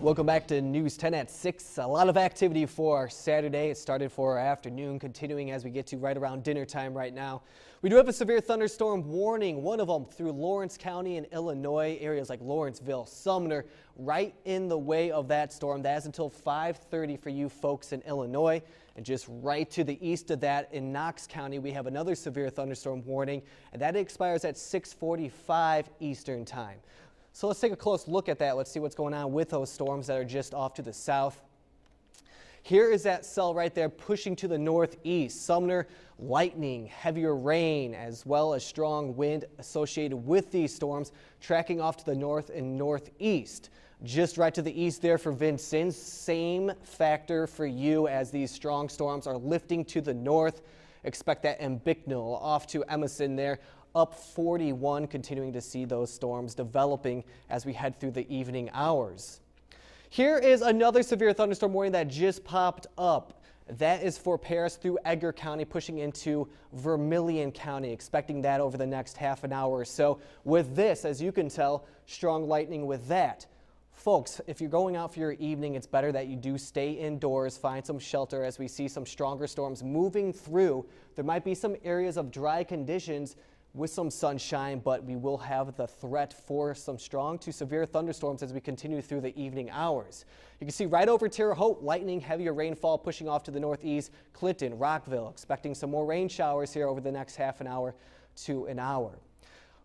Welcome back to News 10 at 6. A lot of activity for our Saturday. It started for our afternoon, continuing as we get to right around dinner time right now. We do have a severe thunderstorm warning, one of them through Lawrence County in Illinois, areas like Lawrenceville, Sumner, right in the way of that storm. That is until 5.30 for you folks in Illinois. And just right to the east of that in Knox County, we have another severe thunderstorm warning, and that expires at 6.45 Eastern Time. So let's take a close look at that. Let's see what's going on with those storms that are just off to the south. Here is that cell right there pushing to the northeast. Sumner, lightning, heavier rain, as well as strong wind associated with these storms, tracking off to the north and northeast. Just right to the east there for Vincennes, same factor for you as these strong storms are lifting to the north. Expect that in off to Emison there up 41, continuing to see those storms developing as we head through the evening hours. Here is another severe thunderstorm warning that just popped up. That is for Paris through Edgar County, pushing into Vermilion County, expecting that over the next half an hour or so. With this, as you can tell, strong lightning with that. Folks, if you're going out for your evening, it's better that you do stay indoors, find some shelter as we see some stronger storms moving through. There might be some areas of dry conditions with some sunshine, but we will have the threat for some strong to severe thunderstorms as we continue through the evening hours. You can see right over Terre Haute, lightning, heavier rainfall pushing off to the northeast. Clinton, Rockville, expecting some more rain showers here over the next half an hour to an hour.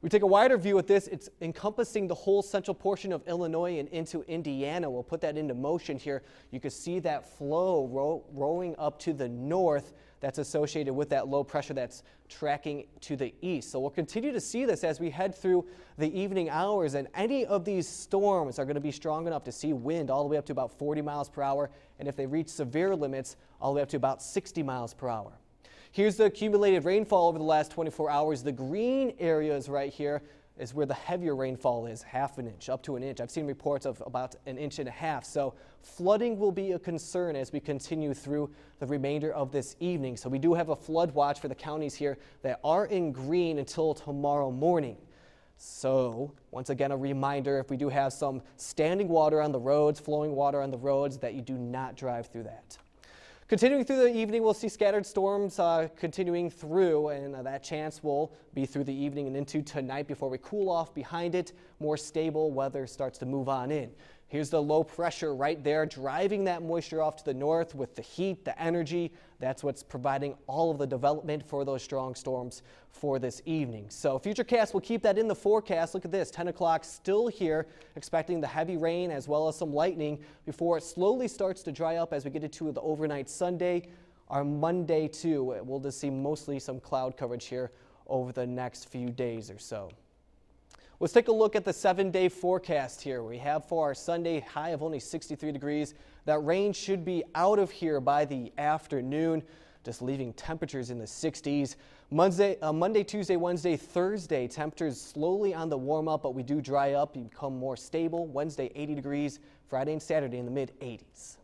We take a wider view at this. It's encompassing the whole central portion of Illinois and into Indiana. We'll put that into motion here. You can see that flow ro rolling up to the north that's associated with that low pressure that's tracking to the east. So we'll continue to see this as we head through the evening hours and any of these storms are going to be strong enough to see wind all the way up to about 40 miles per hour and if they reach severe limits all the way up to about 60 miles per hour. Here's the accumulated rainfall over the last 24 hours. The green areas right here is where the heavier rainfall is, half an inch, up to an inch. I've seen reports of about an inch and a half. So flooding will be a concern as we continue through the remainder of this evening. So we do have a flood watch for the counties here that are in green until tomorrow morning. So once again, a reminder, if we do have some standing water on the roads, flowing water on the roads, that you do not drive through that. Continuing through the evening, we'll see scattered storms uh, continuing through, and uh, that chance will be through the evening and into tonight before we cool off behind it. More stable weather starts to move on in. Here's the low pressure right there, driving that moisture off to the north with the heat, the energy. That's what's providing all of the development for those strong storms for this evening. So Futurecast will keep that in the forecast. Look at this, 10 o'clock still here, expecting the heavy rain as well as some lightning before it slowly starts to dry up as we get into the overnight Sunday. Our Monday too, we'll just see mostly some cloud coverage here over the next few days or so. Let's take a look at the seven day forecast here. We have for our Sunday high of only 63 degrees. That rain should be out of here by the afternoon, just leaving temperatures in the 60s. Monday, uh, Monday, Tuesday, Wednesday, Thursday, temperatures slowly on the warm up, but we do dry up, become more stable. Wednesday, 80 degrees. Friday and Saturday in the mid 80s.